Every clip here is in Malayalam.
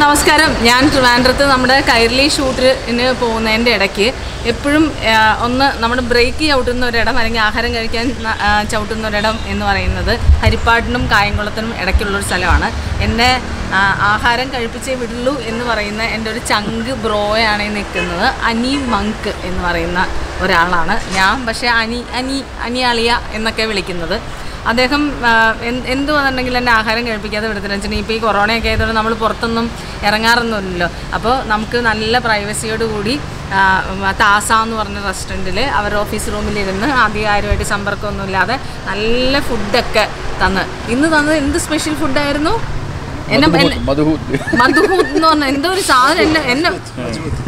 നമസ്കാരം. ഞാൻ ട്രിവാൻഡ്രത്ത് നമ്മുടെ കൈരളി ഷൂട്ടിന് പോകുന്നതിന്റെ ഇടയ്ക്ക് എപ്പോഴും ഒന്ന് നമ്മുടെ ബ്രേക്ക് ചവിട്ടുന്ന ഒരിടം അല്ലെങ്കിൽ ആഹാരം കഴിക്കാൻ ചവിട്ടുന്ന ഒരിടം എന്ന് പറയുന്നത് ഹരിപ്പാടിനും കായംകുളത്തിനും ഇടയ്ക്കുള്ളൊരു സ്ഥലമാണ്. എന്നെ ആഹാരം കഴിപ്പിച്ചേ വിടുള്ളൂ എന്ന് പറയുന്ന എന്റെ ഒരു ചങ്ക് ബ്രോയാണ് നിൽക്കുന്നത്. അനി മങ്ക് എന്ന് പറയുന്ന ഒരാളാണ്. ഞാൻ പക്ഷേ അനി അനി അനിയാളിയ എന്നൊക്കെ വിളിക്കുന്നത്. അദ്ദേഹം എന്ത് വന്നിട്ടുണ്ടെങ്കിൽ എന്നെ ആഹാരം കഴിപ്പിക്കാതെ വിടത്തില്ല. വെച്ചാൽ ഇപ്പോൾ ഈ കൊറോണയൊക്കെ ആയതുകൊണ്ട് നമ്മൾ പുറത്തൊന്നും ഇറങ്ങാറൊന്നുമില്ലല്ലോ. അപ്പോൾ നമുക്ക് നല്ല പ്രൈവസിയോടുകൂടി താസ എന്ന് പറഞ്ഞ റെസ്റ്റോറന്റിൽ അവരുടെ ഓഫീസ് റൂമിലിരുന്ന് അധികാരമായിട്ട് സമ്പർക്കമൊന്നുമില്ലാതെ നല്ല ഫുഡൊക്കെ തന്ന്. ഇന്ന് തന്നത് എന്ത് സ്പെഷ്യൽ ഫുഡായിരുന്നു എന്നെ എന്നെ- മധുഹൂത്ത് മധുഹൂത്ത് എന്ന് പറഞ്ഞ എന്തോ ഒരു സാധനം എന്നെ എന്നെ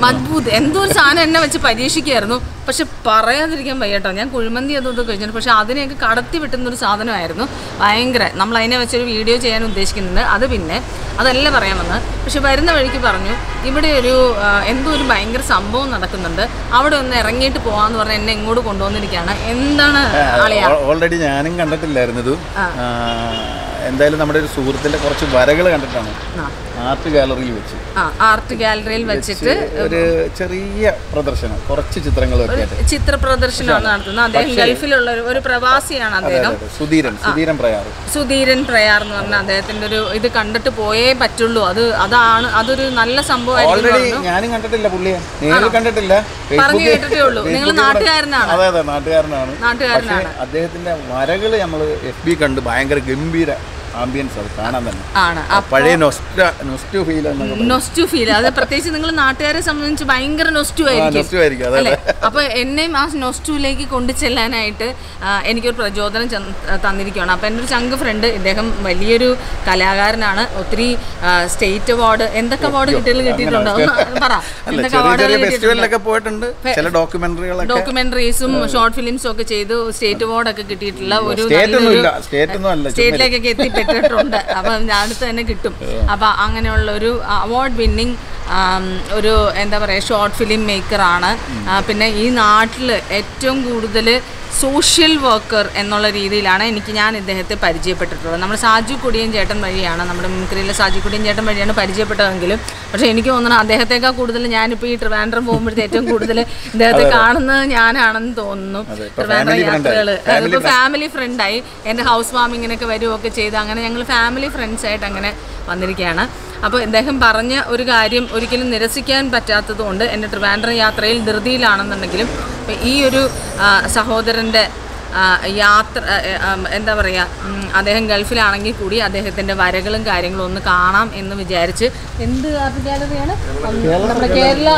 മദ്ഭൂത് എന്തോ ഒരു സാധനം എന്നെ വെച്ച് പരീക്ഷിക്കുകയായിരുന്നു. പക്ഷെ പറയാതിരിക്കാൻ വയ്യട്ടോ. ഞാൻ കുഴിമന്തി അതും ഇതൊക്കെ കഴിച്ചിട്ടുണ്ട് പക്ഷെ അതിനെയൊക്കെ കടത്തി വിട്ടുന്ന ഒരു സാധനമായിരുന്നു. ഭയങ്കര. നമ്മൾ അതിനെ വെച്ചൊരു വീഡിയോ ചെയ്യാൻ ഉദ്ദേശിക്കുന്നുണ്ട്. അത് പിന്നെ അതല്ല പറയാൻ വന്നത്. പക്ഷെ വരുന്ന വഴിക്ക് പറഞ്ഞു ഇവിടെ ഒരു എന്തോ ഒരു ഭയങ്കര സംഭവം നടക്കുന്നുണ്ട്. അവിടെ ഒന്ന് ഇറങ്ങിയിട്ട് പോവാന്ന് പറഞ്ഞ എന്നെ ഇങ്ങോട്ട് കൊണ്ടുവന്നിരിക്കുകയാണ്. എന്താണ് ഓൾറെഡി ഞാനും കണ്ടിട്ടില്ലായിരുന്നു എന്തായാലും നമ്മുടെ ഒരു സുഹൃത്തിന്റെ കുറച്ച് വരകൾ കണ്ടിട്ടാണ്. ആർട്ട് ഗാലറിയിൽ വെച്ച്. ആർട്ട് ഗാലറിയിൽ വെച്ചിട്ട് ഒരു ചെറിയ പ്രദർശനം കുറച്ച് ചിത്രങ്ങളൊക്കെ ആയിട്ട് ചിത്ര പ്രദർശനമാണ് നടത്തുന്നത്. അദ്ദേഹം ഗൾഫിലുള്ള ഒരു- പ്രവാസിയാണ് അദ്ദേഹം. സുധീരൻ സുധീരൻ പ്രയാർ. സുധീരൻ പ്രയാർ എന്ന് പറഞ്ഞ അദ്ദേഹത്തിന്റെ ഒരു ഇത് കണ്ടിട്ട് പോയേ പറ്റുള്ളൂ. അത് അതാണ് അതൊരു നല്ല സംഭവമായിരിക്കും ഓൾറെഡി ഞാനും കണ്ടിട്ടില്ല പുള്ളിയെ. നേരിൽ കണ്ടിട്ടില്ല. പറഞ്ഞു കേട്ടിട്ടേ ഉള്ളൂ. നിങ്ങൾ നാട്ടുകാരനാണ്. അതെ അതെ നാട്ടുകാരനാണ്. നാട്ടുകാരനാണ്. അദ്ദേഹത്തിന്റെ വരകൾ നമ്മൾ എഫ് ബി കണ്ട് ഭയങ്കര ഗംഭീര ആംബിയൻസ് അത് കാണാൻ തന്നെ. ആണ്. പഴയ നൊസ്റ്റ ഫീൽ. നൊസ്റ്റു ഫീൽ അത് പ്രത്യേകിച്ച് നിങ്ങൾ നാട്ടുകാരെ സംബന്ധിച്ച് ഭയങ്കര നൊസ്റ്റു ആയിരിക്കും. അല്ലേ? അപ്പോൾ അപ്പൊ എന്നെയും ആ നൊസ്റ്റുവിലേക്ക് കൊണ്ടു ചെല്ലാനായിട്ട് എനിക്കൊരു പ്രചോദനം തന്നിരിക്കുകയാണ്. അപ്പൊ എന്റെ ഒരു ചങ്ക് ഫ്രണ്ട് ഇദ്ദേഹം വലിയൊരു കലാകാരനാണ്. ഒത്തിരി സ്റ്റേറ്റ് അവാർഡ് എന്തൊക്കെ അവാർഡ് കിട്ടിയാലും കിട്ടിയിട്ടുണ്ടോ? പറ. എന്തൊക്കെ അവാർഡുകൾ പോയിട്ടുണ്ട്. ചില ഡോക്യുമെന്ററികളൊക്കെ ഡോക്യുമെന്ററീസും ഷോർട്ട് ഫിലിംസും ഒക്കെ ചെയ്ത് സ്റ്റേറ്റ് അവാർഡ് ഒക്കെ കിട്ടിയിട്ടുള്ള ഒരു സ്റ്റേറ്റിലേക്കൊക്കെ ഒന്നും എത്തിപ്പെട്ടിട്ടുണ്ട് അപ്പം അടുത്ത് തന്നെ കിട്ടും. അപ്പം അങ്ങനെയുള്ള ഒരു അവാർഡ് വിന്നിങ് ഒരു എന്താ പറയുക ഷോർട്ട് ഫിലിം മേക്കറാണ് പിന്നെ ഈ നാട്ടിൽ ഏറ്റവും കൂടുതൽ സോഷ്യൽ വർക്കർ എന്നുള്ള രീതിയിലാണ് എനിക്ക് ഞാൻ ഇദ്ദേഹത്തെ പരിചയപ്പെട്ടിട്ടുള്ളത്. നമ്മൾ സാജു കുടിയൻ ചേട്ടൻ വഴിയാണ് നമ്മുടെ മിമിക്രിയിലെ സാജു കുടിയൻ ചേട്ടൻ വഴിയാണ് പരിചയപ്പെട്ടതെങ്കിലും. പക്ഷേ എനിക്ക് തോന്നുന്നു അദ്ദേഹത്തെക്കാൾ കൂടുതൽ ഞാനിപ്പോൾ ഈ ട്രിവാൻഡ്രം പോകുമ്പോഴത്തെ ഏറ്റവും കൂടുതൽ ഇദ്ദേഹത്തെ കാണുന്നത് ഞാനാണെന്ന് തോന്നുന്നു. ട്രിവാൻഡ്രം. യാത്രകൾ ഇപ്പോൾ അതിപ്പോൾ ഫാമിലി ഫ്രണ്ടായി എന്റെ ഹൗസ് വാമിങ്ങിനൊക്കെ വരുമൊക്കെ ചെയ്ത് അങ്ങനെ ഞങ്ങൾ ഫാമിലി ഫ്രണ്ട്സായിട്ട് അങ്ങനെ വന്നിരിക്കുകയാണ് അപ്പോൾ ഇദ്ദേഹം പറഞ്ഞ ഒരു കാര്യം ഒരിക്കലും നിരസിക്കാൻ പറ്റാത്തതുകൊണ്ട് എന്റെ ട്രിവാൻഡ്രം യാത്രയിൽ ധൃതിയിലാണെന്നുണ്ടെങ്കിലും ഈ ഒരു സഹോദരന്റെ യാത്ര എന്താ പറയുക അദ്ദേഹം ഗൾഫിലാണെങ്കിൽ കൂടി അദ്ദേഹത്തിന്റെ വരകളും കാര്യങ്ങളും ഒന്ന് കാണാം എന്ന് വിചാരിച്ച് എന്ത് ആർട്ട് ഗാലറിയാണ് നമ്മുടെ കേരള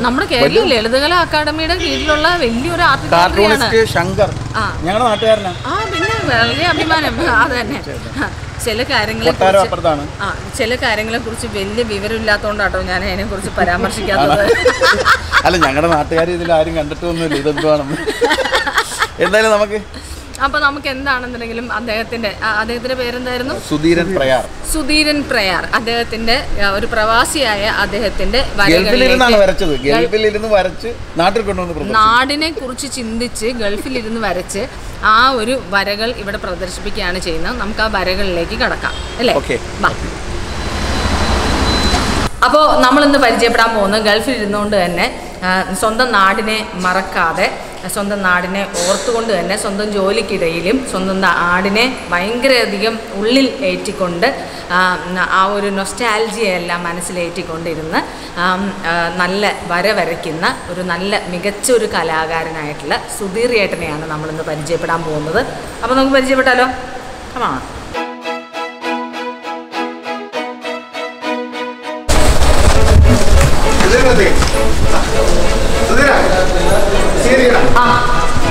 നമ്മുടെ കേരള ലളിതകല അക്കാദമിയുടെ കീഴിലുള്ള വലിയൊരു ആർട്ട് ഗാലറിയാണ് ശങ്കർ. ആ. പിന്നെ വളരെ അഭിമാനം. അത് തന്നെ. ചില കാര്യങ്ങളെ ആ ചില കാര്യങ്ങളെ കുറിച്ച് വലിയ വിവരമില്ലാത്തതുകൊണ്ടാട്ടോ ഞാൻ അതിനെ കുറിച്ച് പരാമർശിക്കാത്തത് അല്ല ഞങ്ങളുടെ നാട്ടുകാർ ഇതിൽ ആരും കണ്ടിട്ടൊന്നുമില്ല. ഇതെന്തുവാണെന്ന്. എന്തായാലും നമുക്ക് അപ്പൊ നമുക്ക് എന്താണെന്നുണ്ടെങ്കിലും അദ്ദേഹത്തിന്റെ അദ്ദേഹത്തിന്റെ പേരെന്തായിരുന്നു? സുധീരൻ പ്രയാർ. സുധീരൻ പ്രയാർ. അദ്ദേഹത്തിന്റെ ഒരു പ്രവാസിയായ അദ്ദേഹത്തിന്റെ ഗൾഫിലിരുന്ന് വരച്ച് നാട്ടിൽ കൊണ്ടുവന്ന് നാടിനെ കുറിച്ച് ചിന്തിച്ച് ഗൾഫിലിരുന്ന് വരച്ച് ആ ഒരു വരകൾ ഇവിടെ പ്രദർശിപ്പിക്കുകയാണ് ചെയ്യുന്നത്. നമുക്ക് ആ വരകളിലേക്ക് കടക്കാം. അല്ലേ. അപ്പോൾ നമ്മളിന്ന് പരിചയപ്പെടാൻ പോകുന്നത് ഗൾഫിൽ ഇരുന്നുകൊണ്ട് തന്നെ സ്വന്തം നാടിനെ മറക്കാതെ സ്വന്തം നാടിനെ ഓർത്തുകൊണ്ട് തന്നെ സ്വന്തം ജോലിക്കിടയിലും സ്വന്തം നാടിനെ ഭയങ്കരധികം ഉള്ളിൽ ഏറ്റിക്കൊണ്ട് ആ, ഒരു നൊസ്റ്റാൽജിയെല്ലാം മനസ്സിലേറ്റിക്കൊണ്ടിരുന്ന് നല്ല വര വരയ്ക്കുന്ന ഒരു നല്ല മികച്ച ഒരു കലാകാരനായിട്ടുള്ള സുധീർ ഏട്ടനെയാണ് നമ്മളിന്ന് പരിചയപ്പെടാൻ പോകുന്നത്. അപ്പോൾ നമുക്ക് പരിചയപ്പെട്ടാലോ? കമാ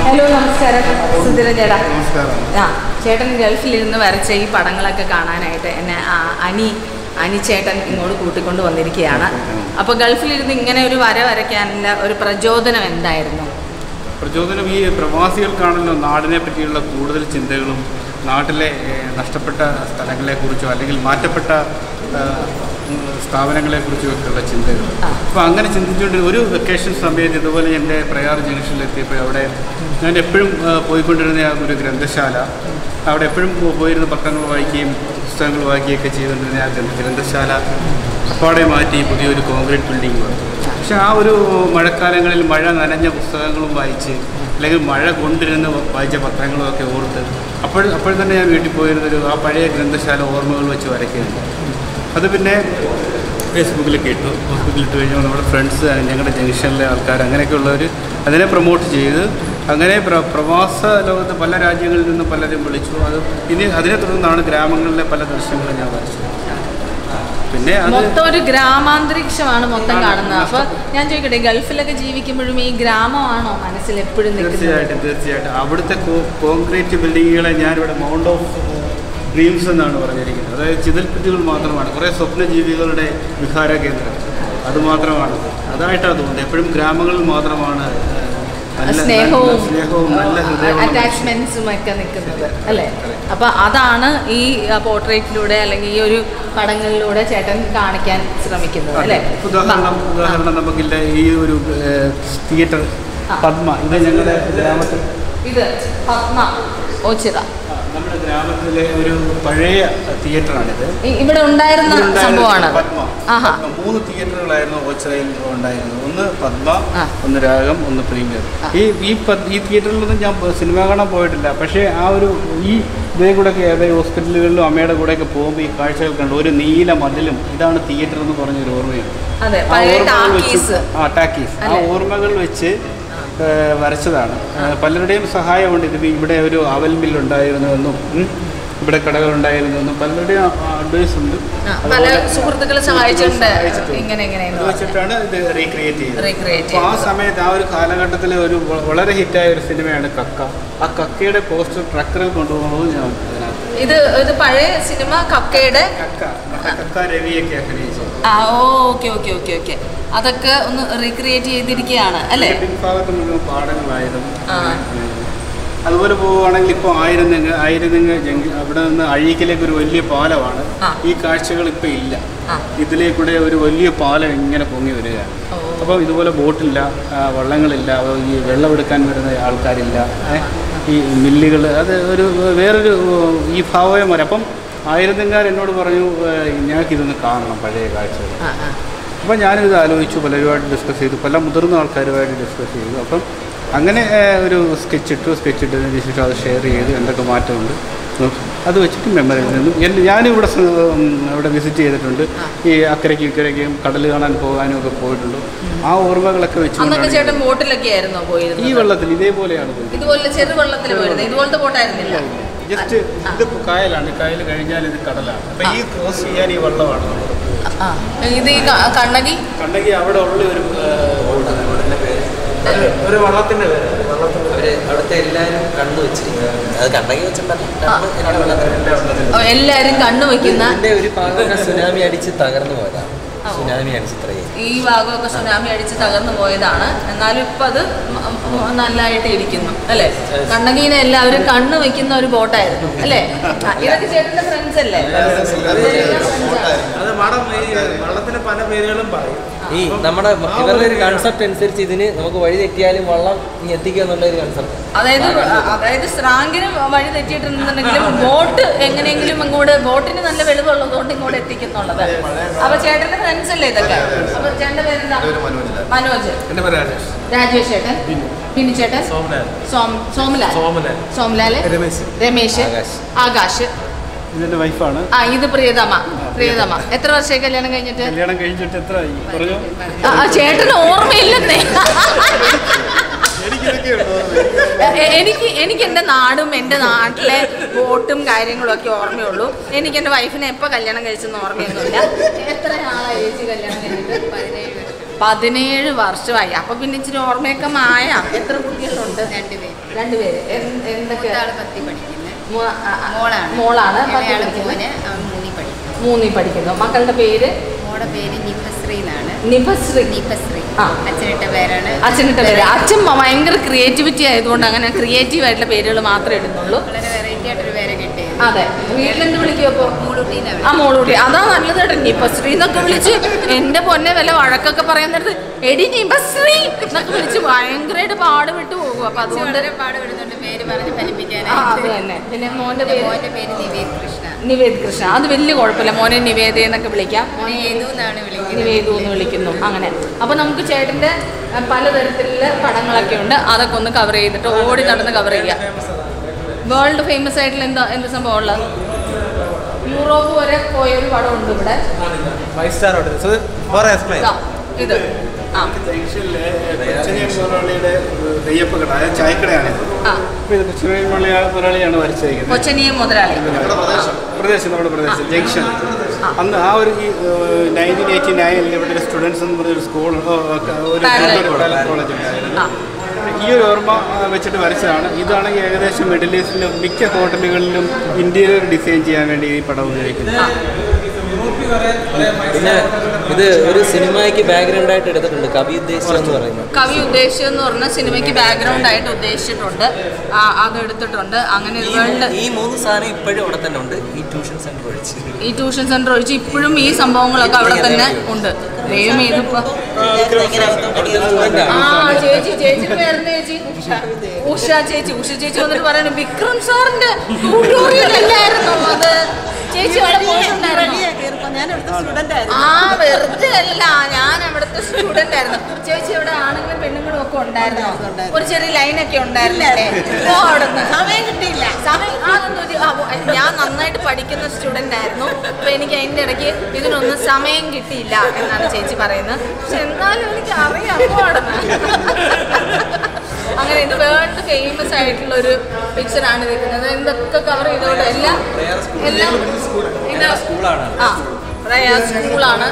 ഹലോ നമസ്കാരം. സുധീര ചേട്ടാ. ആ ചേട്ടൻ ഗൾഫിലിരുന്ന് വരച്ച ഈ പടങ്ങളൊക്കെ കാണാനായിട്ട് എന്നെ ആ, അനി അനി ചേട്ടൻ ഇങ്ങോട്ട് കൂട്ടിക്കൊണ്ട് വന്നിരിക്കുകയാണ്. അപ്പോൾ ഗൾഫിലിരുന്ന് ഇങ്ങനെ ഒരു വര വരയ്ക്കാനുള്ള ഒരു പ്രചോദനം എന്തായിരുന്നു? പ്രചോദനം ഈ പ്രവാസികൾക്കാണല്ലോ നാടിനെ പറ്റിയുള്ള കൂടുതൽ ചിന്തകളും നാട്ടിലെ നഷ്ടപ്പെട്ട സ്ഥലങ്ങളെക്കുറിച്ചോ അല്ലെങ്കിൽ മാറ്റപ്പെട്ട ഏഹ്, ഉം, സ്ഥാപനങ്ങളെക്കുറിച്ചും ഒക്കെയുള്ള ചിന്തകൾ അപ്പൊ അപ്പോൾ അങ്ങനെ ചിന്തിച്ചുകൊണ്ട് ഒരു വെക്കേഷൻ സമയത്ത് ഇതുപോലെ എന്റെ പ്രയാർ ജംഗ്ഷനിലെത്തിയപ്പോൾ അവിടെ ഞാൻ എപ്പോഴും പോയിക്കൊണ്ടിരുന്ന ഒരു ഗ്രന്ഥശാല. അവിടെ എപ്പോഴും പോയിരുന്ന പത്രങ്ങൾ വായിക്കുകയും പുസ്തകങ്ങൾ വായിക്കുകയൊക്കെ ചെയ്തുകൊണ്ടിരുന്ന ആ ഗ്രന്ഥ ഗ്രന്ഥശാല അപ്പാടെ മാറ്റി പുതിയൊരു കോൺക്രീറ്റ് ബിൽഡിംഗ് വന്നു. പക്ഷെ ആ ഒരു മഴക്കാലങ്ങളിൽ മഴ നനഞ്ഞ പുസ്തകങ്ങളും വായിച്ച് അല്ലെങ്കിൽ മഴ കൊണ്ടിരുന്ന് വായിച്ച പത്രങ്ങളും ഒക്കെ ഓർത്ത് അപ്പോൾ അപ്പോൾ തന്നെ ഞാൻ വീട്ടിൽ പോയിരുന്നൊരു ആ പഴയ ഗ്രന്ഥശാല ഓർമ്മകൾ വെച്ച് വരയ്ക്കുന്നുണ്ട് അത് പിന്നെ ഫേസ്ബുക്കിൽ ഇട്ട് കഴിഞ്ഞാൽ നമ്മുടെ ഫ്രണ്ട്സ് ഞങ്ങളുടെ ജംഗ്ഷനിലെ ആൾക്കാർ അങ്ങനെയൊക്കെയുള്ളവർ അതിനെ പ്രൊമോട്ട് ചെയ്ത് അങ്ങനെ പ്ര പ്രവാസ ലോകത്ത് പല രാജ്യങ്ങളിൽ നിന്നും പലരും വിളിച്ചു. അത് ഇനി അതിനെ തുടർന്നാണ് ഗ്രാമങ്ങളിലെ പല ദൃശ്യങ്ങളും ഞാൻ വരച്ചത്. പിന്നെ മൊത്തം ഒരു ഗ്രാമാന്തരീക്ഷമാണ് മൊത്തം കാണുന്നത്. അപ്പൊ ഞാൻ ചോദിക്കട്ടെ ഗൾഫിലൊക്കെ ജീവിക്കുമ്പോഴും ഈ ഗ്രാമമാണോ മനസ്സിൽ എപ്പോഴും തീർച്ചയായിട്ടും തീർച്ചയായിട്ടും. അവിടുത്തെ കോൺക്രീറ്റ് ബിൽഡിങ്ങുകളെ ഞാനിവിടെ മൗണ്ട് ഓഫ് ഡ്രീംസ് എന്നാണ് പറഞ്ഞിരിക്കുന്നത്. അതായത് ചിതൽപ്പറ്റുകൾ മാത്രമാണ്. കുറേ സ്വപ്നജീവികളുടെ വിഹാര കേന്ദ്രം. അതുമാത്രമാണ് അതായിട്ടാണ് തോന്നുന്നത്. എപ്പോഴും ഗ്രാമങ്ങളിൽ മാത്രമാണ് സ്നേഹവും അറ്റാച്ച്മെന്റ്സും ഒക്കെ നിൽക്കുന്നത്. അല്ലേ? അപ്പൊ അതാണ് ഈ പോർട്രേറ്റിലൂടെ അല്ലെങ്കിൽ ഈ ഒരു പടങ്ങളിലൂടെ ചേട്ടൻ കാണിക്കാൻ ശ്രമിക്കുന്നത് അല്ലേ? ഉദാഹരണം ഉദാഹരണം നമുക്കില്ല ഈ ഒരു തിയേറ്റർ പത്മ ഇത് ഞങ്ങളുടെ ഗ്രാമത്തിൽ. ഇത് പത്മ ഓച്ചിറ. നമ്മുടെ ഗ്രാമത്തിലെ ഒരു പഴയ തിയേറ്ററാണിത്. ഇവിടെ ഉണ്ടായിരുന്ന സംഭവമാണ്. പത്മ. മൂന്ന് തിയേറ്ററുകളായിരുന്നു ഓച്ചിറയിൽ ഉണ്ടായിരുന്നത്. ഒന്ന് പത്മ ഒന്ന് രാഗം ഒന്ന് പ്രീമിയർ. ഈ ഈ ഈ തിയേറ്ററിലൊന്നും ഞാൻ സിനിമ കാണാൻ പോയിട്ടില്ല. പക്ഷേ ആ ഒരു ഈ ഇതേ കൂടെയൊക്കെ ഏതായാലും ഹോസ്പിറ്റലുകളിലും അമ്മയുടെ കൂടെയൊക്കെ പോകുമ്പോൾ ഈ കാഴ്ചകൾ കണ്ടു. ഒരു നീല മതിലും ഇതാണ് തിയേറ്റർ എന്ന് പറഞ്ഞൊരു ഓർമ്മയുണ്ട്. അതെ ആ ഓർമ്മകൾ വെച്ച് വരച്ചതാണ്. പലരുടെയും സഹായമുണ്ട്. ഇത് ഇവിടെ ഒരു അവൽ മില്ലുണ്ടായിരുന്നുവെന്നും ഇവിടെ കടകളുണ്ടായിരുന്നുവെന്നും പലരുടെയും അഡ്വൈസ് ഉണ്ട്. ആ, പല സുഹൃത്തുക്കളെ സഹായിച്ചിട്ടുണ്ട്. വെച്ചിട്ടാണ് ഇത് റീക്രിയേറ്റ് ചെയ്തത്. ആ സമയത്ത് ആ ഒരു കാലഘട്ടത്തിലെ ഒരു വളരെ ഹിറ്റായ ഒരു സിനിമയാണ് കക്ക. ആ കക്കയുടെ പോസ്റ്റർ ട്രക്കറിൽ കൊണ്ടുപോകുന്നത് ഞാൻ ഇത് ഇത് പഴയ സിനിമ കക്കയുടെ കക്ക കക്ക രവിയൊക്കെ അഭിനയിച്ചത്. ആ ഓക്കെ ഓക്കെ ഓക്കെ ഓക്കെ. അതൊക്കെ ഒന്ന് റീക്രിയേറ്റ് ചെയ്തിരിക്കുകയാണ് അല്ലേ? അതുപോലെ പോവുകയാണെങ്കിൽ ഇപ്പോൾ ആയിരം ജംഗ്ഷൻ അവിടെ നിന്ന് അഴീക്കിലേക്ക് ഒരു വലിയ പാലമാണ്. ഈ കാഴ്ചകൾ ഇപ്പോൾ ഇല്ല. ഇതിലേക്കൂടെ ഒരു വലിയ പാലം ഇങ്ങനെ പൊങ്ങി വരികയാണ്. അപ്പോൾ ഇതുപോലെ ബോട്ടില്ല വള്ളങ്ങളില്ല ഈ വെള്ളമെടുക്കാൻ വരുന്ന ആൾക്കാരില്ല ഈ മില്ലുകൾ അത് ഒരു വേറൊരു ഈ ഭാവം വരെ അപ്പം ആയിരത്തിങ്കാർ എന്നോട് പറഞ്ഞു ഞങ്ങൾക്ക് ഞങ്ങൾക്കിതൊന്ന് കാണണം പഴയ കാഴ്ചകൾ. അപ്പം ഞാനിത് ആലോചിച്ചു പലരുമായിട്ട് ഡിസ്കസ് ചെയ്തു പല മുതിർന്ന ആൾക്കാരുമായിട്ട് ഡിസ്കസ് ചെയ്തു. അപ്പം അങ്ങനെ ഒരു സ്കെച്ച് ഇട്ടു സ്കെച്ച് ഇട്ടതിന് ശേഷം അത് ഷെയർ ചെയ്തു എന്തൊക്കെ മാറ്റമുണ്ട് അത് വെച്ചിട്ട് മെമ്മറി നിന്നു. എന്റെ ഞാനിവിടെ ഇവിടെ വിസിറ്റ് ചെയ്തിട്ടുണ്ട്. ഈ അക്കരയ്ക്കും ഇക്കരയ്ക്കും കടൽ കാണാൻ പോകാനും ഒക്കെ പോയിട്ടുണ്ട് ആ ഓർമ്മകളൊക്കെ വെച്ച് ചേട്ടൻ ബോട്ടിലൊക്കെ ആയിരുന്നോ ഈ വെള്ളത്തിൽ ഇതേപോലെയാണ് ഇതുപോലെ ചെറു വെള്ളത്തിൽ പോയിരുന്നത് ഇതുപോലത്തെ ബോട്ടായിരുന്നില്ല. ജസ്റ്റ് ഇത് കായലാണ്. കായൽ കഴിഞ്ഞാൽ ഇത് കടലാണ്. അപ്പൊ ഈ ക്രോസ് ചെയ്യാൻ ഈ വെള്ളമാണ് ആ ഇത് ഈ കണ്ണകി? കണ്ണകി അവിടെ ഉള്ള ഒരു ഒരു വള്ളത്തിന്റെ പേര്. വള്ളത്തിന്റെ അവർ അവിടുത്തെ എല്ലാരും കണ്ണു വെച്ച് അത് കണ്ണകി എല്ലാരും കണ്ണു വെക്കുന്ന ഒരു ഭാഗമൊക്കെ സുനാമി അടിച്ച് തകർന്നു പോയതാണ് സുനാമി അടിച്ച് ഈ ഭാഗമൊക്കെ സുനാമി അടിച്ച് തകർന്നു പോയതാണ്. എന്നാലും ഇപ്പൊ അത് നല്ലതായിട്ട് ഇരിക്കുന്നു അല്ലേ കണ്ണകീനെ എല്ലാവരും കണ്ണു വെക്കുന്ന ഒരു ബോട്ടായിരുന്നു അല്ലേ? ഇതൊക്കെ ചേട്ടന്റെ ഫ്രണ്ട്സ് അല്ലേ? അത് മാഡം ഈ വള്ളത്തിന് പല പേരുകളും പറയും. ഈ നമ്മുടെ ഇവരുടെ ഒരു കൺസെപ്റ്റ് അനുസരിച്ച് ഇതിന് നമുക്ക് വഴി തെറ്റിയാലും വള്ളം ഇനി എത്തിക്കുക എന്നുള്ള ഒരു കൺസെപ്റ്റ് അതായത് അതായത് സ്രാങ്കിന് വഴി തെറ്റിയിട്ടുണ്ടെന്നുണ്ടെങ്കിലും ബോട്ട് എങ്ങനെയെങ്കിലും ഇങ്ങോട്ട് ബോട്ടിന് നല്ല വെളിവുള്ളതുകൊണ്ട് ഇങ്ങോട്ട് എത്തിക്കുന്നുള്ളത്. അപ്പൊ ചേട്ടന്റെ ഫ്രണ്ട്സ് അല്ലേ ഇതൊക്കെ? അപ്പൊ ചേട്ടന്റെ പേരെന്താ? മനോജ് രാജേഷ്. ചേട്ടൻ. പിന്നെ ചേട്ടൻ. സോമനാഥ് സോം സോമലാൽ. സോമനാഥ് സോമലാൽ. രമേശ്. രമേശ്. ആകാശ്. ഇതിന്റെ വൈഫാണ്. ആ ഇത് പ്രിയതമ പ്രിയതമ. എത്ര വർഷമായി കല്യാണം കഴിഞ്ഞിട്ട്? കല്യാണം കഴിഞ്ഞിട്ട് എത്ര ആയി പറഞ്ഞു ചേട്ടന് ഓർമ്മയില്ലെന്നേ. എനിക്ക് എനിക്ക് എന്റെ നാടും എന്റെ നാട്ടിലെ വോട്ടും കാര്യങ്ങളും ഒക്കെ ഓർമ്മയുള്ളൂ. എനിക്ക് എന്റെ വൈഫിനെ എപ്പോ കല്യാണം കഴിച്ചെന്ന് ഓർമ്മയൊന്നുമില്ല. എത്ര നാളായി ചേച്ചി കല്യാണം കഴിഞ്ഞിട്ട്? പതിനേഴ്. പതിനേഴ് വർഷമായി. അപ്പൊ പിന്നെ ഇച്ചിരി ഓർമ്മയൊക്കെ മായ. എത്ര കുട്ടികളുണ്ട്? രണ്ടുപേര്. രണ്ടുപേര്. എന്തൊക്കെയാണ് എന്തൊക്കെ? പത്തി ആ, മോളാണ്. മോളാണ്. പഠിക്കുന്നു. മൂന്നിൽ പഠിക്കുന്നു. മക്കളുടെ പേര്? പേര് നിഫശ്രീ എന്നാണ് നിഭശ്രീ. നിഫശ്രീ അച്ഛനിട്ട പേരാണ്. അച്ഛനിട്ട പേര്. അച്ഛൻ ഭയങ്കര ക്രിയേറ്റിവിറ്റി ആയതുകൊണ്ട് അങ്ങനെ ക്രിയേറ്റീവ് ആയിട്ടുള്ള പേരുകൾ മാത്രമേ ഇടുന്നുള്ളൂ വളരെ വെറൈറ്റി ആയിട്ടൊരു പേരെ കിട്ടിയത് അതെ. വീട്ടിലെന്ത് വിളിക്കും അപ്പോൾ മൂളുട്ടീനെ ആ മോളൂട്ടി. അതാ നല്ലത് കേട്ടോ. നിപശ്രീ എന്നൊക്കെ വിളിച്ച് എന്റെ പൊന്നെ വല്ല വഴക്കൊക്കെ പറയാൻ നേരത്ത് എടി നിപശ്രീ എന്നൊക്കെ വിളിച്ച് ഭയങ്കരമായിട്ട് പാടുവിട്ട് പോകും. അപ്പൊ അതുകൊണ്ട് അത് തന്നെ. പിന്നെ മോന്റെ പേര്? നിവേദ് കൃഷ്ണ. നിവേദ് കൃഷ്ണ. അത് വലിയ കുഴപ്പമില്ല. മോനെ നിവേദ എന്നൊക്കെ വിളിക്കാം. നിവേദു എന്ന് വിളിക്കുന്നു. അങ്ങനെ. അപ്പൊ നമുക്ക് ചേട്ടന്റെ പലതരത്തിലുള്ള പടങ്ങളൊക്കെ ഉണ്ട്. അതൊക്കെ ഒന്ന് കവർ ചെയ്തിട്ട് ഓടി നടന്ന് കവർ ചെയ്യാം. വേൾഡ് ഫേമസ് ആയിട്ടുള്ള എന്താ എന്ത് സംഭവം ഉള്ളത് യൂറോപ്പ് വരെ പോയ ഒരു പടമുണ്ട് ഉണ്ട്. ഇവിടെ ഫൈവ് സ്റ്റാർ ഇത് മുതലാളിയാണ് പ്രദേശം. നമ്മുടെ പ്രദേശം. ജംഗ്ഷൻ. അന്ന് ആ ഒരു ഈ നയന്റീൻ എയ്റ്റി നയനിൽ ഇവിടെ ഒരു സ്റ്റുഡൻസ് എന്ന് പറഞ്ഞൊരു സ്കൂൾ ഒരു കോളേജ് ഉണ്ടായിരുന്നു. ആ. ഈ ഒരു ഓർമ്മ വെച്ചിട്ട് വരച്ചതാണ്. ഇതാണെങ്കിൽ ഏകദേശം മിഡിൽ ഈസ്റ്റിലും മിക്ക ഹോട്ടലുകളിലും ഇന്റീരിയർ ഡിസൈൻ ചെയ്യാൻ വേണ്ടി ഈ പടം ഉപയോഗിക്കുന്നത് പിന്നെ ഇത് ഒരു സിനിമയ്ക്ക് ബാക്ക്ഗ്രൗണ്ട് ആയിട്ട് എടുത്തിട്ടുണ്ട്. കവി ഉദ്ദേശം എന്ന് പറയുന്നത്. കവി ഉദ്ദേശിച്ചു എന്ന് പറഞ്ഞ സിനിമയ്ക്ക് ബാക്ക്ഗ്രൗണ്ട് ആയിട്ട് ഉദ്ദേശിച്ചിട്ടുണ്ട്. അത് എടുത്തിട്ടുണ്ട്. അങ്ങനെ ഒരുപാട് ഈ മൂന്ന് സാധനം ഇപ്പോഴും അവിടെ തന്നെ ഉണ്ട്. ഈ ട്യൂഷൻ സെന്റർ ഒഴിച്ച്. ഈ ട്യൂഷൻ സെന്റർ ഒഴിച്ച് ഇപ്പോഴും ഈ സംഭവങ്ങളൊക്കെ അവിടെ തന്നെ ഉണ്ട്. ദൈവം ഇതിപ്പോ ആ ചേച്ചി ചേച്ചി ചേച്ചി? ഉഷ ചേച്ചി ഉഷ ചേച്ചി വന്നിട്ട് പറയുന്നത് വിക്രം സാറിന്റെ ട്യൂട്ടോറിയൽ അത്? ചേച്ചി അവിടെ പോയിട്ടുണ്ടായിരുന്നു? ആ വെറുതെ അല്ല ഞാൻ അവിടുത്തെ സ്റ്റുഡന്റ് ആയിരുന്നു. ചേച്ചി ഇവിടെ ആണുങ്ങളും പെണ്ണുങ്ങളും ഒക്കെ ഉണ്ടായിരുന്നു? ഒരു ചെറിയ ലൈനൊക്കെ ഉണ്ടായിരുന്നില്ലേ ഓ അവിടെ സമയം കിട്ടിയില്ല. സമയം ഞാൻ നന്നായിട്ട് പഠിക്കുന്ന സ്റ്റുഡന്റ് ആയിരുന്നു. അപ്പൊ എനിക്ക് അതിന്റെ ഇടയ്ക്ക് ഇതിനൊന്നും സമയം കിട്ടിയില്ല എന്നാണ് ചേച്ചി പറയുന്നത്. പക്ഷെ എന്നാലും എനിക്ക് അറിയാം അങ്ങനെ ഇത് വേൾഡ് ഫേമസ് ആയിട്ടുള്ള ഒരു പിക്ചറാണ് വെക്കുന്നത്. എന്തൊക്കെ കവർ ചെയ്തുകൊണ്ട് എല്ലാം എല്ലാം ഇത് സ്കൂളാണ്. അതായത് സ്കൂളാണ്.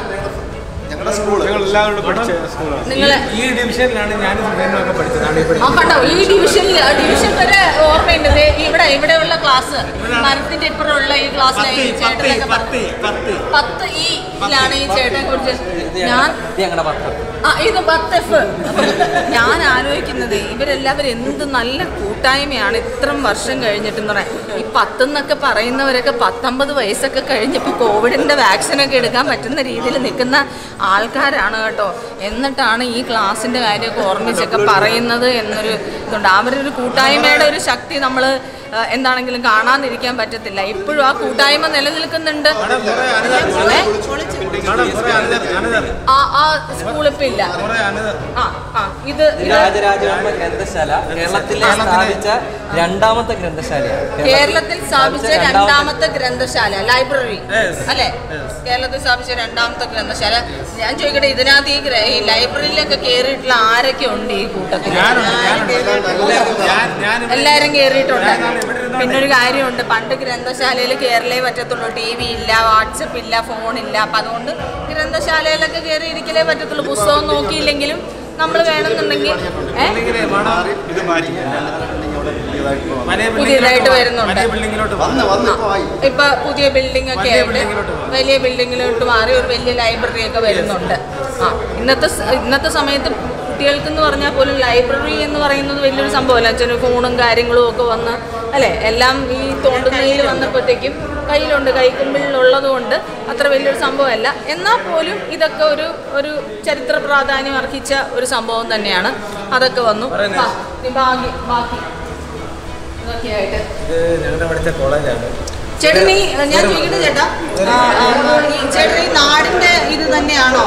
ഞങ്ങളുടെ സ്കൂൾ ഞങ്ങൾ എല്ലാവരും പഠിച്ച സ്കൂളാണ്. ഈ ഡിവിഷനിലാണ് ഞാൻ സുധീരനൊക്കെ പഠിച്ചത്. ഈ ആ കണ്ടോ? ഈ ഡിവിഷനിൽ ഡിവിഷൻ വരെ ഓർമ്മയുണ്ട്. ഇവിടെ ഇവിടെയുള്ള ക്ലാസ്. മരത്തിന്റെ ഇപ്പുറമുള്ള ഈ ക്ലാസ്സിലെ ഈ ചേട്ടനൊക്കെ പത്ത് ഈ ലാണ് ഈ ചേട്ടനെ കുറിച്ച് ഞാൻ ഞങ്ങളുടെ പത്രം ഞാൻ ആലോചിക്കുന്നത് ഇവരെല്ലാവരും എന്ത് നല്ല കൂട്ടായ്മയാണ് ഇത്രയും വർഷം കഴിഞ്ഞിട്ടെന്ന് പറയാം ഈ പത്തെന്നൊക്കെ പറയുന്നവരൊക്കെ പത്തൊമ്പത് വയസ്സൊക്കെ കഴിഞ്ഞപ്പോൾ കോവിഡിന്റെ വാക്സിനൊക്കെ എടുക്കാൻ പറ്റുന്ന രീതിയിൽ നിൽക്കുന്ന ആൾക്കാരാണ് കേട്ടോ. എന്നിട്ടാണ് ഈ ക്ലാസ്സിന്റെ കാര്യമൊക്കെ ഓർമ്മിച്ചൊക്കെ പറയുന്നത് എന്നൊരു ഇതുണ്ട്. അവരൊരു കൂട്ടായ്മയുടെ ഒരു ശക്തി നമ്മൾ എന്താണെങ്കിലും കാണാതിരിക്കാൻ പറ്റത്തില്ല. ഇപ്പോഴും ആ കൂട്ടായ്മ നിലനിൽക്കുന്നുണ്ട്? ആ ആ സ്കൂളിപ്പോൾ ഇല്ല. ആ ആ ഇത് ഇത് രാജരാജവർമ്മ ഗ്രന്ഥശാല. കേരളത്തിലെ സ്ഥാപിച്ച രണ്ടാമത്തെ ഗ്രന്ഥശാലയാണ്. കേരളത്തിൽ സ്ഥാപിച്ച രണ്ടാമത്തെ ഗ്രന്ഥശാല ലൈബ്രറി. അല്ലെ? കേരളത്തിൽ സ്ഥാപിച്ച രണ്ടാമത്തെ ഗ്രന്ഥശാല. ഞാൻ ചോദിക്കട്ടെ ഇതിനകത്ത് ഈ ഗ്ര- ലൈബ്രറിയിലൊക്കെ കേറിയിട്ടുള്ള ആരൊക്കെ ഉണ്ട് ഈ കൂട്ടത്തിൽ? എല്ലാരും കയറിയിട്ടുണ്ട് പിന്നെ ഒരു കാര്യമുണ്ട്. പണ്ട് ഗ്രന്ഥശാലയിൽ കയറലേ പറ്റത്തുള്ളൂ. ടി വി ഇല്ല വാട്സപ്പ് ഇല്ല ഫോണില്ല അപ്പം അതുകൊണ്ട് ഗ്രന്ഥശാലയിലൊക്കെ കയറി ഇരിക്കലേ പറ്റത്തുള്ളൂ. പുസ്തകം നോക്കിയില്ലെങ്കിലും നമ്മൾ വേണമെന്നുണ്ടെങ്കിൽ പുതിയതായിട്ട് വരുന്നുണ്ട്. ബിൽഡിങ്ങിലോട്ട് വന്ന് വന്ന് ഇപ്പൊ പുതിയ ബിൽഡിംഗ് ഒക്കെ വലിയ ആയിട്ട് ബിൽഡിങ്ങിലോട്ട് മാറി. വലിയ ബിൽഡിങ്ങിലോട്ട് മാറി ഒരു വലിയ ലൈബ്രറി ഒക്കെ വരുന്നുണ്ട്. ആ. ഇന്നത്തെ ഇന്നത്തെ സമയത്ത് കുട്ടികൾക്ക് എന്ന് പറഞ്ഞാൽ പോലും ലൈബ്രറി എന്ന് പറയുന്നത് വലിയൊരു സംഭവമല്ല. അച്ഛന് ഫോണും കാര്യങ്ങളും ഒക്കെ വന്ന് അല്ലേ? എല്ലാം ഈ തോണ്ടുന്നതിൽ വന്നപ്പോഴത്തേക്കും കയ്യിലുണ്ട് കൈക്കുമ്പിളിലുള്ളത് കൊണ്ട് അത്ര വലിയൊരു സംഭവമല്ല. എന്നാൽ പോലും ഇതൊക്കെ ഒരു ഒരു ചരിത്ര പ്രാധാന്യം അർഹിച്ച ഒരു സംഭവം തന്നെയാണ്. അതൊക്കെ വന്നു. ബാക്കി ബാക്കി. ഇതൊക്കെയായിട്ട് ഇത് ഞങ്ങളുടെ പഠിച്ച കോളേജാണ്. ചേട്ടൻ ഈ ഞാൻ ചോദിക്കട്ടെ ചേട്ടാ? ഈ ചേട്ടൻ ഈ നാടിന്റെ ഇത് തന്നെയാണോ?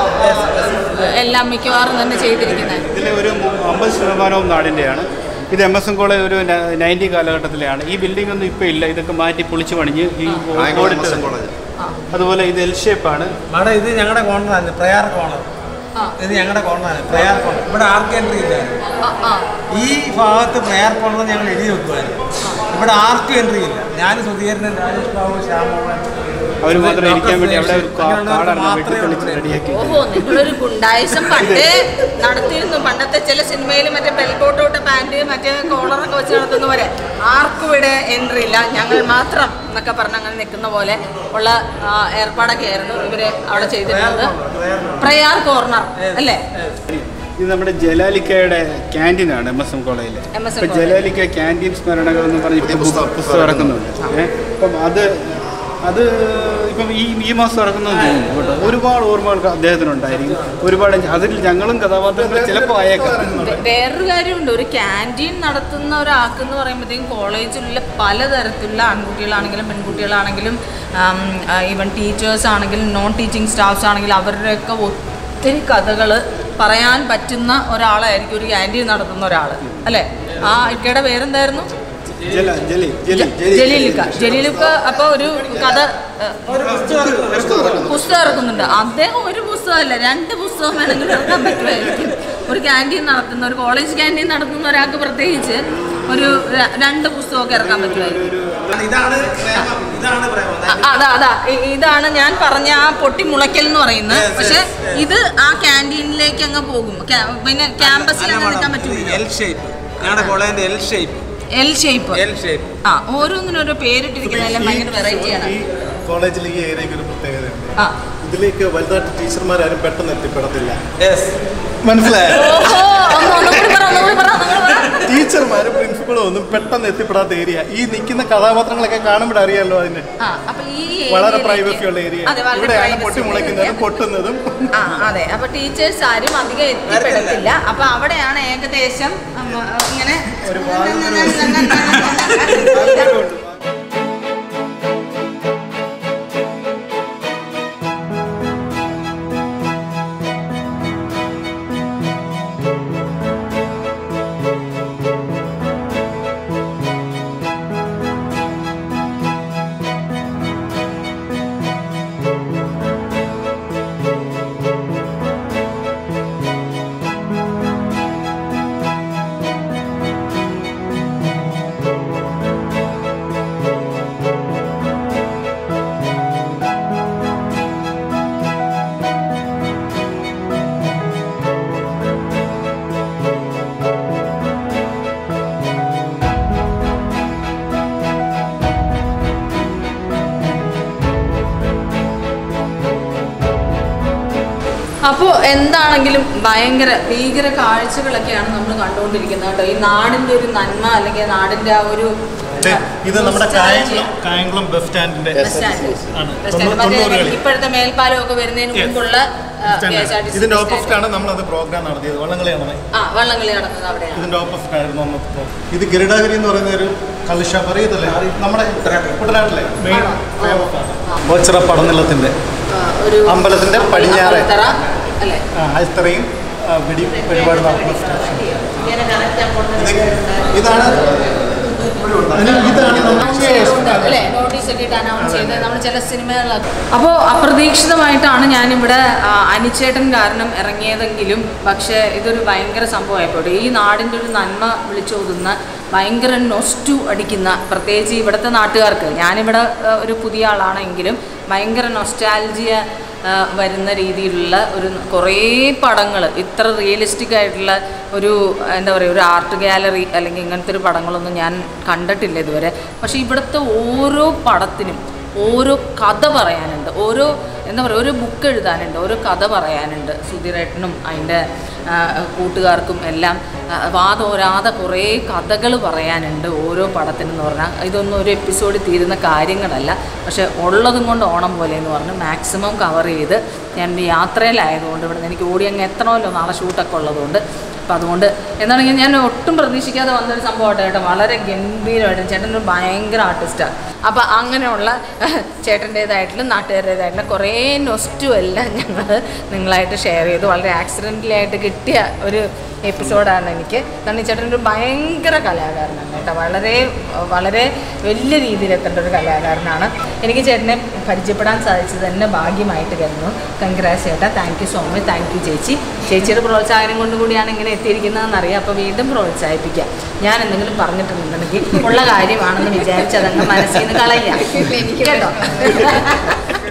എല്ലാം മിക്കവാറും തന്നെ ചെയ്തിരിക്കുന്നത്. ഇതിലെ ഒരു അമ്പത് ശതമാനവും നാടിന്റെയാണ് ഇത് എം എസ് എൻ കോളേജ് ഒരു നയന്റി കാലഘട്ടത്തിലാണ് ഈ ബിൽഡിംഗ് ഒന്നും ഇപ്പോൾ ഇല്ല. ഇതൊക്കെ മാറ്റി പൊളിച്ചു പണിഞ്ഞ് ഈ ഓടിട്ട് അതുപോലെ ഇത് എൽ ഷേപ്പ് ആണ്. മാഡം ഇത് ഞങ്ങളുടെ കോർണറാണ് പ്രയാർ കോർണർ ഇത് ഞങ്ങളുടെ കോർണറാണ് പ്രയാർ കോർണർ ഇവിടെ ആർക്ക് എൻട്രി ഇല്ലായിരുന്നു. ഈ ഭാഗത്ത് പ്രയാർ കോർണർ ഞങ്ങൾ എഴുതി വെക്കുമായിരുന്നു ഇവിടെ ആർക്കും എൻട്രി ഇല്ല? ഞാൻ സുധീരൻ രാജേഷ് ബാബു ശ്യാമോഹൻ അവർ മാത്രം ഇരിക്കാൻ വേണ്ടി അവിടെ ഓഹോ നിങ്ങളൊരു ഗുണ്ടായിസം പണ്ടേ നടത്തിയിരുന്നു. പണ്ടത്തെ ചില സിനിമയിൽ മറ്റേ ബെൽബോട്ടോട്ട് പാന്റ് മറ്റേ കോളറൊക്കെ വെച്ച് നടത്തുന്ന പോലെ. ആർക്കും ഇവിടെ എൻട്രി ഇല്ല. ഞങ്ങൾ മാത്രം എന്നൊക്കെ പറഞ്ഞ് അങ്ങനെ നിൽക്കുന്ന പോലെ ഉള്ള ഏർപ്പാടൊക്കെ ആയിരുന്നു ഇവർ അവിടെ ചെയ്തിരുന്നത്. പ്രയാർ കോർണർ അല്ലേ? ഇത് നമ്മുടെ ജലാലിക്കയുടെ ക്യാന്റീനാണ് എം എസ് എം കോളേജിൽ ഇപ്പം ജലാലിക്ക ക്യാന്റീൻ സ്മരണകൾ എന്ന് പറഞ്ഞ് പുസ്തകം ഇറക്കുന്നുണ്ട്. അപ്പം അത് അത് ഇപ്പം ഈ ഈ മാസം ഇറക്കുന്നതെന്ന് തോന്നുന്നു കേട്ടോ. ഒരുപാട് ഓർമ്മകൾ അദ്ദേഹത്തിനുണ്ടായിരിക്കും. ഒരുപാട് അതിൽ ഞങ്ങളും കഥാപാത്രങ്ങൾ ചിലപ്പോൾ അയക്കാം വേറൊരു കാര്യമുണ്ട്. ഒരു ക്യാന്റീൻ നടത്തുന്ന ഒരാൾക്ക് എന്ന് പറയുമ്പോഴത്തേക്കും കോളേജിലുള്ള പലതരത്തിലുള്ള ആൺകുട്ടികളാണെങ്കിലും പെൺകുട്ടികളാണെങ്കിലും ഈവൻ ടീച്ചേഴ്സ് ആണെങ്കിലും നോൺ ടീച്ചിങ് സ്റ്റാഫ്സ് ആണെങ്കിലും അവരുടെയൊക്കെ ഒത്തിരി കഥകൾ പറയാൻ പറ്റുന്ന ഒരാളായിരിക്കും ഒരു ക്യാന്റീൻ നടത്തുന്ന ഒരാൾ അല്ലേ? ആ ഇക്കയുടെ പേരെന്തായിരുന്നു? ജലീലുക്ക ജലി ജലി ജലീലിക്ക. അപ്പോൾ ഒരു കഥ പുസ്തകം ഇറക്കുന്നുണ്ട്. അദ്ദേഹം ഒരു പുസ്തകമല്ല രണ്ട് പുസ്തകം വേണമെങ്കിൽ ഇറക്കാൻ പറ്റുമായിരിക്കും. ഒരു ക്യാന്റീൻ നടത്തുന്ന ഒരു കോളേജ് ക്യാന്റീൻ നടത്തുന്ന ഒരാൾക്ക് പ്രത്യേകിച്ച് ഒരു രണ്ട് പുസ്തകമൊക്കെ ഇറക്കാൻ പറ്റുമായിരുന്നു. അതാ അതാ. ഇതാണ് ഞാൻ പറഞ്ഞ ആ പൊട്ടി മുളയ്ക്കൽ എന്ന് പറയുന്നത്. പക്ഷെ ഇത് ആ ക്യാന്റീനിലേക്ക് അങ്ങ് പോകും. പിന്നെ ക്യാമ്പസിൽ അങ്ങ് നിൽക്കാൻ പറ്റില്ല എൽ ഷേപ്പ് ഞങ്ങളുടെ കോളേജിന്റെ L shape L shape L shape ആ ഓരോന്നിനും ഓരോ പേരിട്ടിരിക്കുന്നതെല്ലാം ഭയങ്കര വെറൈറ്റിയാണ് ഈ കോളേജിൽ പ്രത്യേകത ആ. ഇതിലേക്ക് വലുതായിട്ട് ടീച്ചർമാരും പെട്ടെന്ന് എത്തിപ്പെടത്തില്ല. യെസ് മനസ്സിലായോ? ടീച്ചർമാരും പ്രിൻസിപ്പളും ഒന്നും പെട്ടെന്ന് എത്തിപ്പെടാത്ത ഏരിയ. ഈ നിൽക്കുന്ന കഥാപാത്രങ്ങളൊക്കെ കാണുമ്പോൾ അറിയാലോ അതിന്. ആ, അപ്പൊ ഈ വളരെ പ്രൈവസി ഉള്ള ഏരിയ. അതെ, വളരെ ഇവിടെയാണ് privacy പൊട്ടി ഉള്ള മുളയ്ക്കുന്നതും area. പൊട്ടുന്നതും ആ അതെ. അപ്പൊ ടീച്ചേഴ്സ് ആരും അധികം എത്തിപ്പെടത്തില്ല. അപ്പൊ അവിടെയാണ് ഏകദേശം ഇങ്ങനെ ഭയങ്കര ഭീകര കാഴ്ചകളൊക്കെയാണ് നമ്മൾ കണ്ടുകൊണ്ടിരിക്കുന്നത് കേട്ടോ. ഈ നാടിന്റെ ഒരു നന്മ അല്ലെങ്കിൽ നാടിന്റെ ആ ഒരു ഇത് നമ്മുടെ കായംകുളം ബസ് സ്റ്റാൻഡിന്റെ ഇപ്പോഴത്തെ മേൽപ്പാലം ഒക്കെ വരുന്നതിന് മുമ്പുള്ള ഇതിന്റെ ഓപ്പോസിറ്റ് ആണ്. നമ്മൾ അത് പ്രോഗ്രാം നടത്തിയത്. വള്ളംകളിയാണ് ആ വള്ളംകളി നടക്കുന്നത് അവിടെയാണ്. ഇതിന്റെ ഓപ്പോസിറ്റ് ആയിരുന്നു അന്ന് ഇത് ഗരുഡാഗിരി എന്ന് പറയുന്ന ഒരു കള്ളിഷാപ്പ്. അറിയത്തില്ലേ? നമ്മുടെ കുട്ടനാട്ടിലെ. മെയിൻ ഫേമസ് ആണ്? ഓച്ചിറ പടനിലത്തിന്റെ ഒരു അമ്പലത്തിന്റെ പടിഞ്ഞാറ്. അൽത്തറയും വെടി പരിപാടി ഇതാണ് അപ്പോൾ അപ്രതീക്ഷിതമായിട്ടാണ് ഞാനിവിടെ അനിച്ചേട്ടൻ കാരണം ഇറങ്ങിയതെങ്കിലും പക്ഷേ ഇതൊരു ഭയങ്കര സംഭവമായിപ്പോട്ടെ ഈ നാടിന്റെ ഒരു നന്മ വിളിച്ചോതുന്ന ഭയങ്കര നൊസ്റ്റു അടിക്കുന്ന പ്രത്യേകിച്ച് ഇവിടുത്തെ നാട്ടുകാർക്ക്. ഞാനിവിടെ ഒരു പുതിയ ആളാണെങ്കിലും ഭയങ്കര നൊസ്റ്റാൽജിയ വരുന്ന രീതിയിലുള്ള ഒരു കുറേ പടങ്ങൾ ഇത്ര റിയലിസ്റ്റിക് ആയിട്ടുള്ള ഒരു എന്താ പറയുക ഒരു ആർട്ട് ഗാലറി അല്ലെങ്കിൽ ഇങ്ങനത്തെ ഒരു പടങ്ങളൊന്നും ഞാൻ കണ്ടിട്ടില്ല ഇതുവരെ. പക്ഷേ ഇവിടുത്തെ ഓരോ പടത്തിനും ഓരോ കഥ പറയാനുണ്ട്. ഓരോ എന്താ പറയുക ഒരു ബുക്ക് എഴുതാനുണ്ട്. ഓരോ കഥ പറയാനുണ്ട് സുധീരേട്ടനും അതിന്റെ കൂട്ടുകാർക്കും എല്ലാം. വാതോരാതെ കുറേ കഥകൾ പറയാനുണ്ട് ഓരോ പടത്തിനെന്ന് പറഞ്ഞാൽ. ഇതൊന്നും ഒരു എപ്പിസോഡ് തീരുന്ന കാര്യങ്ങളല്ല. പക്ഷേ ഉള്ളതും കൊണ്ട് ഓണം പോലെ എന്ന് പറഞ്ഞ് മാക്സിമം കവർ ചെയ്ത് ഞാൻ യാത്രയിലായതുകൊണ്ട് ഇവിടെ എനിക്ക് ഓടി അങ്ങ് എത്തണമല്ലോ നാളെ ഷൂട്ടൊക്കെ ഉള്ളതുകൊണ്ട്. അപ്പോൾ അതുകൊണ്ട് എന്താണെങ്കിൽ ഞാൻ ഒട്ടും പ്രതീക്ഷിക്കാതെ വന്നൊരു സംഭവമായിട്ട് കേട്ടോ. വളരെ ഗംഭീരമായിട്ട്. ചേട്ടൻ ഒരു ഭയങ്കര ആർട്ടിസ്റ്റാണ് അപ്പം അങ്ങനെയുള്ള ചേട്ടന്റേതായിട്ടുള്ള നാട്ടുകാരുടേതായിട്ടുള്ള കുറേ നൊസ്റ്റും എല്ലാം ഞങ്ങൾ നിങ്ങളായിട്ട് ഷെയർ ചെയ്തു. വളരെ ആക്സിഡന്റലായിട്ട് കിട്ടിയ ഒരു എപ്പിസോഡാണ് എനിക്ക്. കാരണം ഈ ചേട്ടൻ ഒരു ഭയങ്കര കലാകാരനാണ് കേട്ടോ. വളരെ വളരെ വലിയ രീതിയിൽ എത്തേണ്ട ഒരു കലാകാരനാണ്. എനിക്ക് ചേട്ടനെ പരിചയപ്പെടാൻ സാധിച്ചത് തന്നെ ഭാഗ്യമായിട്ട് കരുതുന്നു. കൺഗ്രാസ് ചേട്ടാ. Thank you so much thank you ചേച്ചി. ചേച്ചിയുടെ പ്രോത്സാഹനം കൊണ്ടുകൂടിയാണ് ഇങ്ങനെ എത്തിയിരിക്കുന്നതെന്ന് അറിയാം. അപ്പോൾ വീണ്ടും പ്രോത്സാഹിപ്പിക്കാം. ഞാൻ എന്തെങ്കിലും പറഞ്ഞിട്ടുണ്ടെങ്കിൽ ഉള്ള കാര്യമാണെന്ന് വിചാരിച്ച് മനസ്സിൽ നിന്ന് കളയുക കേട്ടോ?